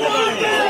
Yeah.